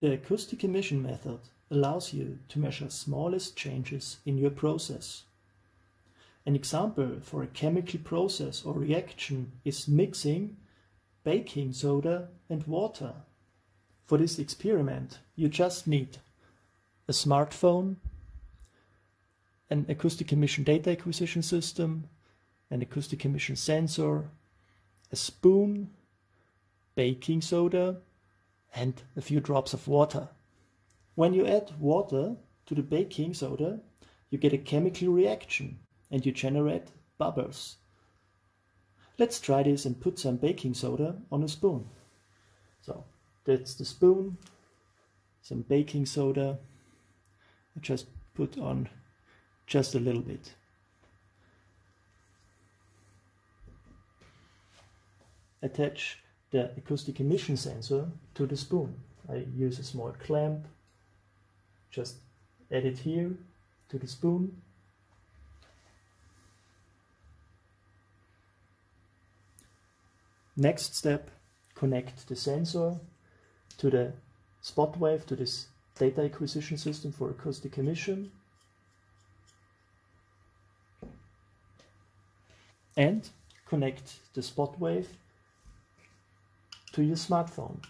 The acoustic emission method allows you to measure smallest changes in your process. An example for a chemical process or reaction is mixing baking soda and water. For this experiment, you just need a smartphone, an acoustic emission data acquisition system, an acoustic emission sensor, a spoon, baking soda, and a few drops of water. When you add water to the baking soda, you get a chemical reaction and you generate bubbles. Let's try this and put some baking soda on a spoon. So that's the spoon, some baking soda. I just put on just a little bit. Attach the acoustic emission sensor to the spoon. I use a small clamp, just add it here to the spoon. Next step, connect the sensor to the spotWave, to this data acquisition system for acoustic emission. And connect the spotWave to your smartphone.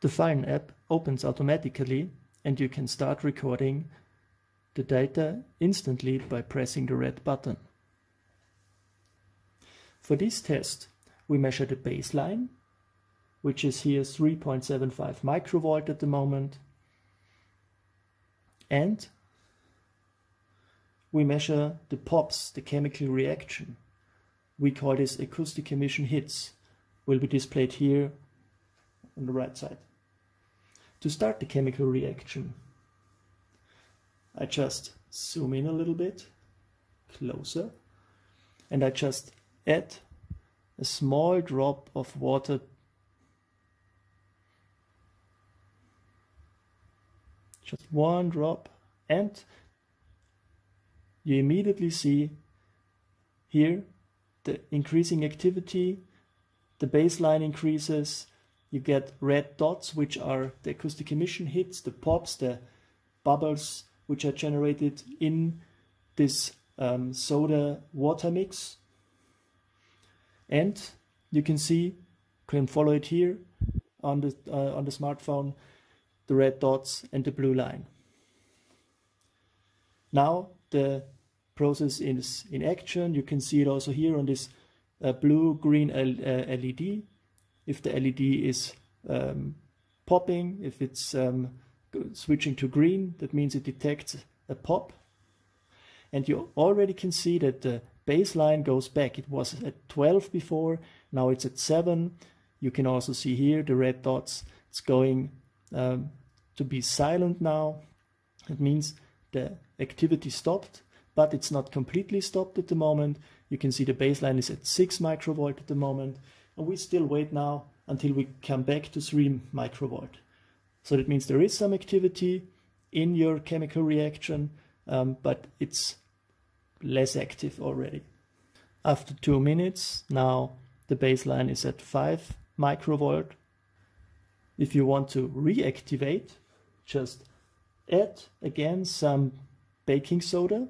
The Fine app opens automatically and you can start recording the data instantly by pressing the red button. For this test, we measure the baseline which is here 3.75 microvolt at the moment. And we measure the POPs, the chemical reaction. We call this acoustic emission hits, will be displayed here on the right side. To start the chemical reaction, I just zoom in a little bit, closer, and I just add a small drop of water just one drop and you immediately see here the increasing activity the baseline increases you get red dots which are the acoustic emission hits the pops the bubbles which are generated in this um, soda water mix. And you can see can follow it here on the uh, on the smartphone the red dots and the blue line. Now the process is in action. You can see it also here on this uh, blue-green LED. Uh, if the LED is um, popping, if it's um, switching to green, that means it detects a pop. And you already can see that the baseline goes back. It was at 12 before, now it's at 7. You can also see here the red dots. It's going um, to be silent now. It means the activity stopped, but it's not completely stopped at the moment. You can see the baseline is at 6 microvolt at the moment, and we still wait now until we come back to 3 microvolt. So that means there is some activity in your chemical reaction, um, but it's less active already. After two minutes, now the baseline is at 5 microvolt if you want to reactivate, just add again some baking soda.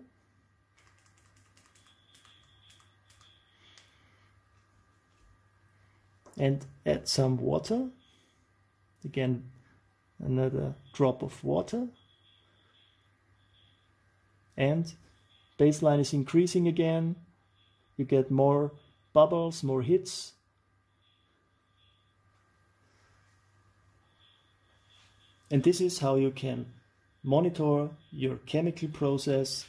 And add some water. Again, another drop of water. And baseline is increasing again. You get more bubbles, more hits. And this is how you can monitor your chemical process